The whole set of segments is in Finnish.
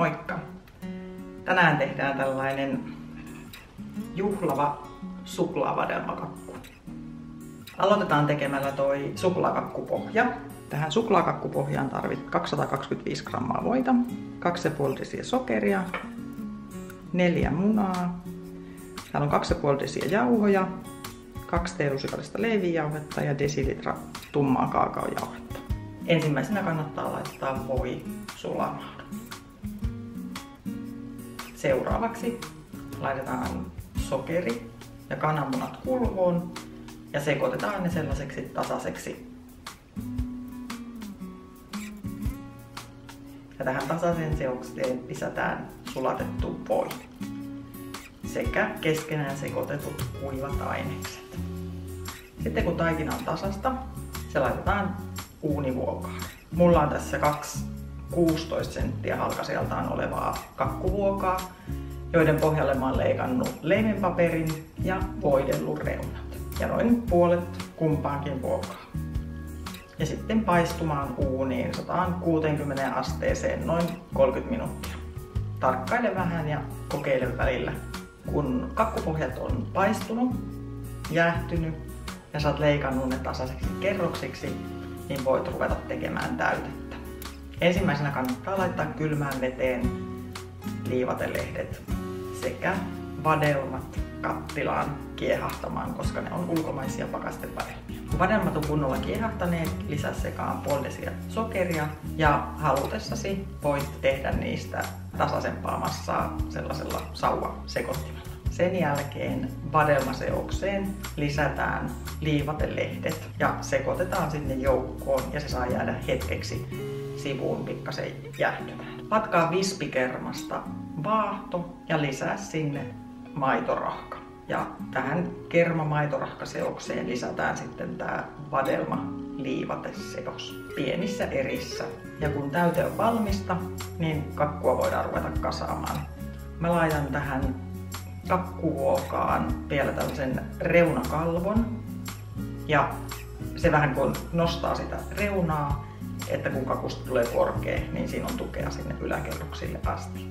Moikka! Tänään tehdään tällainen juhlava suklaavadelmakakku. Aloitetaan tekemällä toi suklaakakkupohja. Tähän suklaakakkupohjaan tarvit 225 grammaa voita, 2,5 desiä sokeria, neljä munaa, täällä on 2,5 desiä jauhoja, 2 teelusikallista leivijauhetta ja desilitra tummaa kaakaojauhetta. Ensimmäisenä kannattaa laittaa voi sulamaan. Seuraavaksi laitetaan sokeri ja kananmunat kulhoon ja sekoitetaan ne sellaiseksi tasaiseksi. Ja tähän tasaiseen seokseen lisätään sulatettu voi sekä keskenään sekoitetut kuivat ainekset. Sitten kun taikina on tasasta, se laitetaan uunivuokaan. Mulla on tässä kaksi 16 senttiä halkaseltaan olevaa kakkuvuokaa, joiden pohjalle mä oon leikannut leimenpaperin ja voidellut reunat. Ja noin puolet kumpaankin vuokaa. Ja sitten paistumaan uuniin 160 asteeseen noin 30 minuuttia. Tarkkaile vähän ja kokeile välillä. Kun kakkupohjat on paistunut, jäähtynyt ja oot leikannut ne tasaiseksi kerroksiksi, niin voit ruveta tekemään täytettä. Ensimmäisenä kannattaa laittaa kylmään veteen liivatelehdet sekä vadelmat kattilaan kiehahtamaan, koska ne on ulkomaisia pakastevadelmia. Kun vadelmat on kunnolla kiehahtaneet, lisää sekaan puolisia sokeria ja halutessasi voit tehdä niistä tasaisempaa massaa sellaisella sauvasekoittimella. Sen jälkeen vadelmaseokseen lisätään liivatelehdet ja sekoitetaan sinne joukkoon ja se saa jäädä hetkeksi sivuun pikkasen jäähtymään. Patkaa vispikermasta vaahto ja lisää sinne maitorahka. Ja tähän kermamaitorahkaseokseen lisätään sitten tämä vadelma liivateseos pienissä erissä. Ja kun täyte on valmista, niin kakkua voidaan ruveta kasaamaan. Mä laitan tähän kakkuvuokaan vielä tällaisen reunakalvon. Ja se vähän kun nostaa sitä reunaa, että kun kakusta tulee korkea, niin siinä on tukea sinne yläkerroksille asti.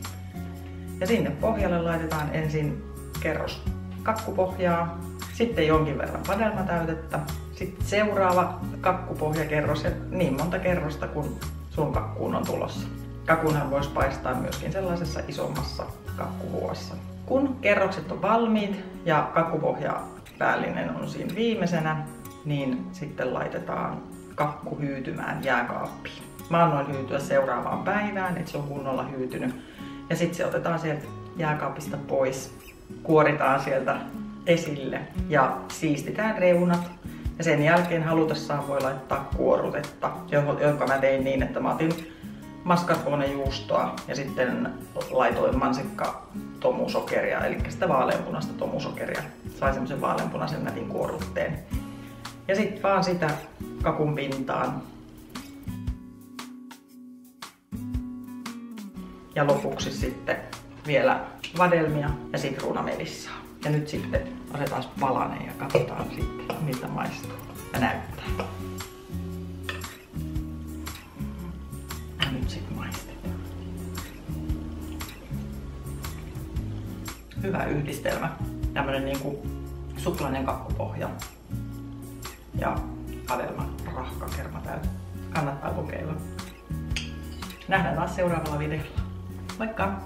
Ja sinne pohjalle laitetaan ensin kerros kakkupohjaa, sitten jonkin verran padelmatäytettä, sitten seuraava kakkupohjakerros ja niin monta kerrosta kuin sun kakkuun on tulossa. Kakunhan voisi paistaa myöskin sellaisessa isommassa kakkuvuossa. Kun kerrokset on valmiit ja kakkupohja päällinen on siinä viimeisenä, niin sitten laitetaan kakku hyytymään jääkaappiin. Mä annoin hyytyä seuraavaan päivään, että se on kunnolla hyytynyt. Ja sitten se otetaan sieltä jääkaapista pois, kuoritaan sieltä esille ja siistitään reunat. Ja sen jälkeen halutessaan voi laittaa kuorutetta, jonka mä tein niin, että mä otin mascarpone-juustoa ja sitten laitoin mansikka tomusokeria, eli sitä vaaleanpunaista tomusokeria. Sai semmoisen vaaleanpunaisen nätin kuorutteen. Ja sitten vaan sitä kakun pintaan. Ja lopuksi sitten vielä vadelmia ja sitruunamelissaa. Ja nyt sitten otetaan palanen ja katsotaan sitten miltä maistuu ja näyttää. Ja nyt sitten maistetaan. Hyvä yhdistelmä. Tämmönen niinku suklainen kakkupohja ja Adelma rahkakerma täytä. Kannattaa kokeilla. Nähdään taas seuraavalla videolla. Moikka!